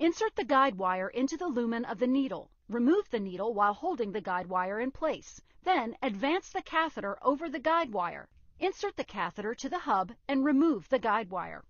Insert the guide wire into the lumen of the needle. Remove the needle while holding the guide wire in place. Then advance the catheter over the guide wire. Insert the catheter to the hub and remove the guide wire.